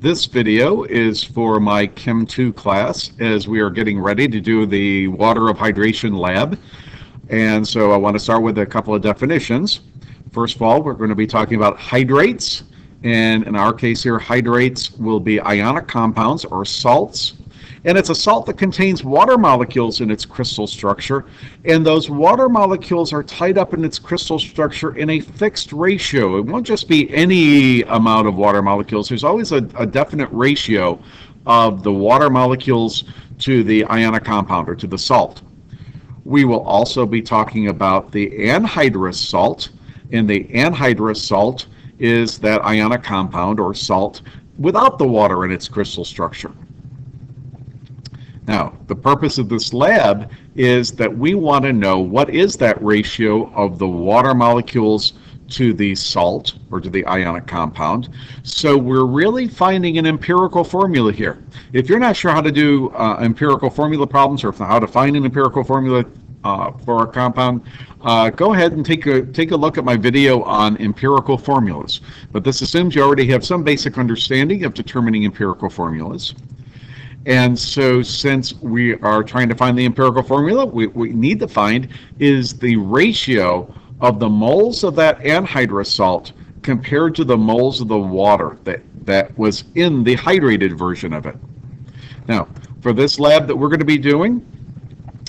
This video is for my Chem 2 class as we are getting ready to do the water of hydration lab. And so I want to start with a couple of definitions. First of all, we're going to be talking about hydrates. And in our case here, hydrates will be ionic compounds or salts and it's a salt that contains water molecules in its crystal structure, and those water molecules are tied up in its crystal structure in a fixed ratio. It won't just be any amount of water molecules. There's always a, a definite ratio of the water molecules to the ionic compound or to the salt. We will also be talking about the anhydrous salt, and the anhydrous salt is that ionic compound or salt without the water in its crystal structure. Now, the purpose of this lab is that we want to know what is that ratio of the water molecules to the salt or to the ionic compound. So we're really finding an empirical formula here. If you're not sure how to do uh, empirical formula problems or how to find an empirical formula uh, for a compound, uh, go ahead and take a take a look at my video on empirical formulas. But this assumes you already have some basic understanding of determining empirical formulas. And so since we are trying to find the empirical formula, we, we need to find is the ratio of the moles of that anhydrous salt compared to the moles of the water that, that was in the hydrated version of it. Now, for this lab that we're going to be doing,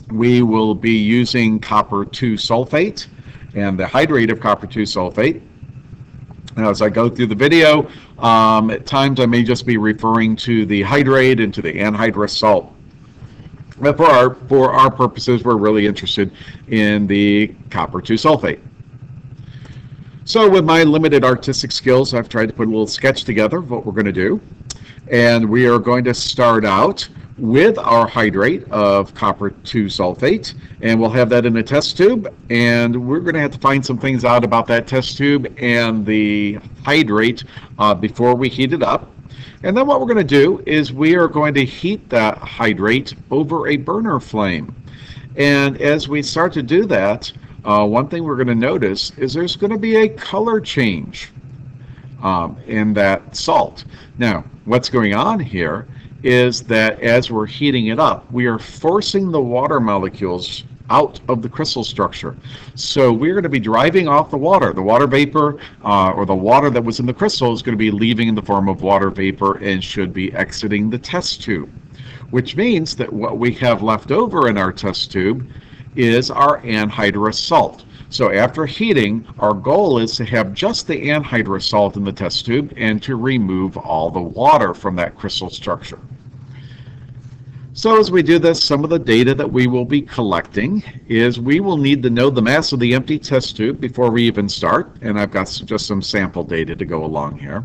we will be using copper 2 sulfate and the hydrate of copper 2 sulfate. Now, as I go through the video, um, at times I may just be referring to the hydrate and to the anhydrous salt. But for our, for our purposes, we're really interested in the copper 2 sulfate. So with my limited artistic skills, I've tried to put a little sketch together of what we're going to do. And we are going to start out with our hydrate of copper 2 sulfate and we'll have that in a test tube and we're going to have to find some things out about that test tube and the hydrate uh, before we heat it up. And then what we're going to do is we are going to heat that hydrate over a burner flame. And as we start to do that uh, one thing we're going to notice is there's going to be a color change um, in that salt. Now what's going on here is that as we're heating it up, we are forcing the water molecules out of the crystal structure. So we're going to be driving off the water. The water vapor uh, or the water that was in the crystal is going to be leaving in the form of water vapor and should be exiting the test tube, which means that what we have left over in our test tube is our anhydrous salt. So after heating, our goal is to have just the anhydrous salt in the test tube and to remove all the water from that crystal structure. So as we do this, some of the data that we will be collecting is we will need to know the mass of the empty test tube before we even start, and I've got just some sample data to go along here.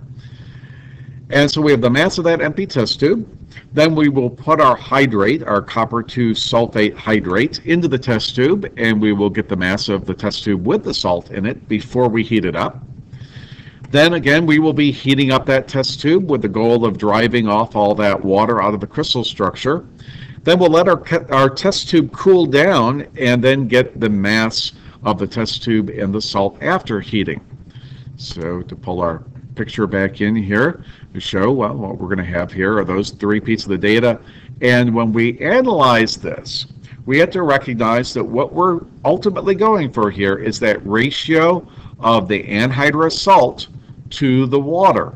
And so we have the mass of that empty test tube. Then we will put our hydrate, our copper 2 sulfate hydrate, into the test tube, and we will get the mass of the test tube with the salt in it before we heat it up. Then again, we will be heating up that test tube with the goal of driving off all that water out of the crystal structure. Then we'll let our, our test tube cool down and then get the mass of the test tube and the salt after heating. So to pull our picture back in here to show well what we're going to have here are those three pieces of the data. And when we analyze this we have to recognize that what we're ultimately going for here is that ratio of the anhydrous salt to the water.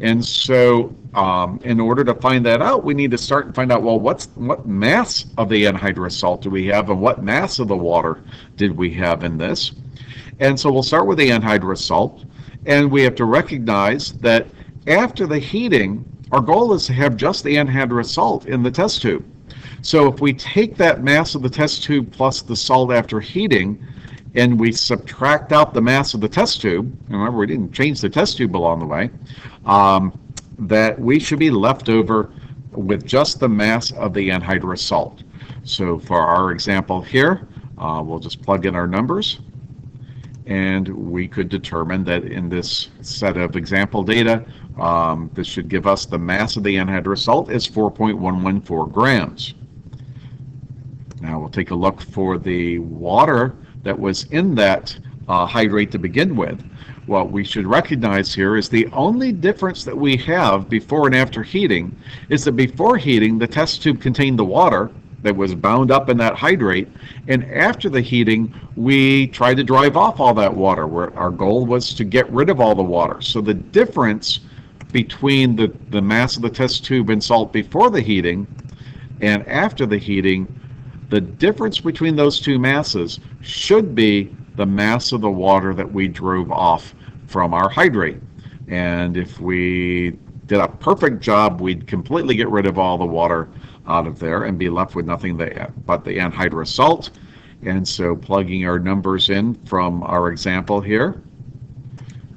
And so um, in order to find that out we need to start and find out well what's what mass of the anhydrous salt do we have and what mass of the water did we have in this? And so we'll start with the anhydrous salt and we have to recognize that after the heating, our goal is to have just the anhydrous salt in the test tube. So if we take that mass of the test tube plus the salt after heating, and we subtract out the mass of the test tube, remember we didn't change the test tube along the way, um, that we should be left over with just the mass of the anhydrous salt. So for our example here, uh, we'll just plug in our numbers and we could determine that in this set of example data, um, this should give us the mass of the anhydrous salt is 4.114 grams. Now we'll take a look for the water that was in that uh, hydrate to begin with. what we should recognize here is the only difference that we have before and after heating is that before heating, the test tube contained the water that was bound up in that hydrate, and after the heating, we tried to drive off all that water. Where our goal was to get rid of all the water. So the difference between the, the mass of the test tube and salt before the heating and after the heating, the difference between those two masses should be the mass of the water that we drove off from our hydrate. And if we did a perfect job, we'd completely get rid of all the water out of there and be left with nothing but the anhydrous salt. And so plugging our numbers in from our example here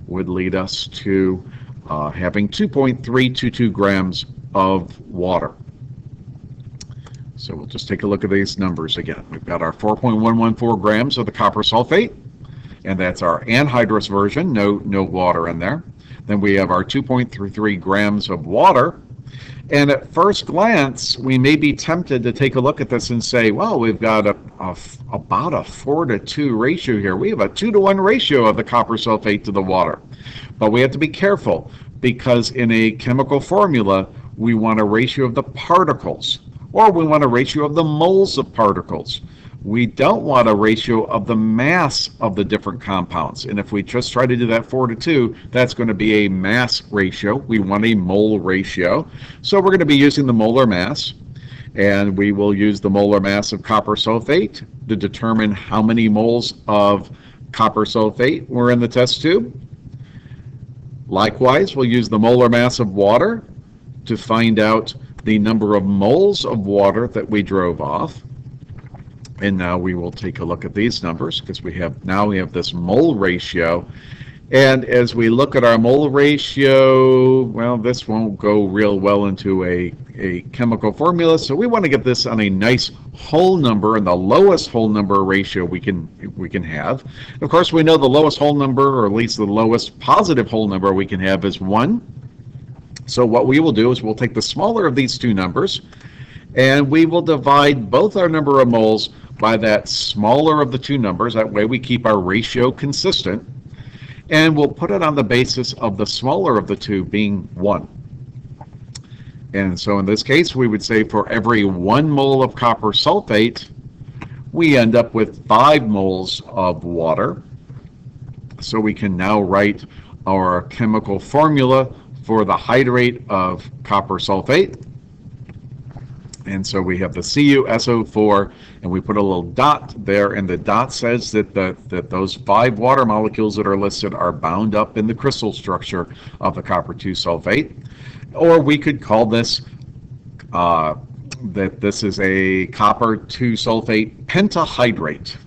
would lead us to uh, having 2.322 grams of water. So we'll just take a look at these numbers again. We've got our 4.114 grams of the copper sulfate, and that's our anhydrous version, no, no water in there. Then we have our 2.33 grams of water. And at first glance, we may be tempted to take a look at this and say, well, we've got a, about a 4 to 2 ratio here. We have a 2 to 1 ratio of the copper sulfate to the water. But we have to be careful because in a chemical formula, we want a ratio of the particles or we want a ratio of the moles of particles. We don't want a ratio of the mass of the different compounds. And if we just try to do that 4 to 2, that's going to be a mass ratio. We want a mole ratio. So we're going to be using the molar mass. And we will use the molar mass of copper sulfate to determine how many moles of copper sulfate were in the test tube. Likewise, we'll use the molar mass of water to find out the number of moles of water that we drove off. And now we will take a look at these numbers because we have now we have this mole ratio. And as we look at our mole ratio, well, this won't go real well into a, a chemical formula. So we want to get this on a nice whole number and the lowest whole number ratio we can we can have. Of course, we know the lowest whole number, or at least the lowest positive whole number we can have is 1. So what we will do is we'll take the smaller of these two numbers and we will divide both our number of moles by that smaller of the two numbers. That way we keep our ratio consistent. And we'll put it on the basis of the smaller of the two being 1. And so in this case, we would say for every 1 mole of copper sulfate, we end up with 5 moles of water. So we can now write our chemical formula for the hydrate of copper sulfate. And so we have the CuSO4, and we put a little dot there, and the dot says that the, that those five water molecules that are listed are bound up in the crystal structure of the copper 2 sulfate. Or we could call this uh, that this is a copper 2 sulfate pentahydrate.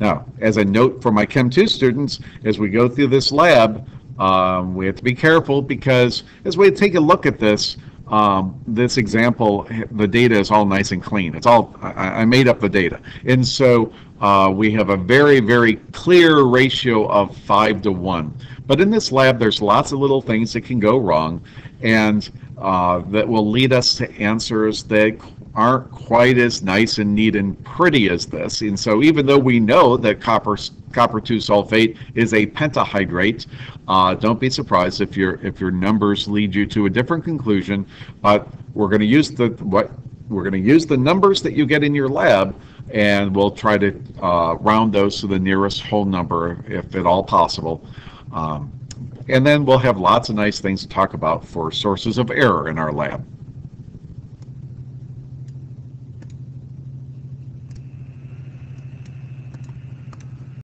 Now, as a note for my Chem 2 students, as we go through this lab, um, we have to be careful because as we take a look at this, um, this example, the data is all nice and clean. It's all, I, I made up the data. And so uh, we have a very, very clear ratio of 5 to 1. But in this lab, there's lots of little things that can go wrong and uh, that will lead us to answers that aren't quite as nice and neat and pretty as this. And so even though we know that copper copper 2 sulfate is a pentahydrate, uh, don't be surprised if your if your numbers lead you to a different conclusion. But we're going to use the what we're going to use the numbers that you get in your lab and we'll try to uh, round those to the nearest whole number if at all possible. Um, and then we'll have lots of nice things to talk about for sources of error in our lab.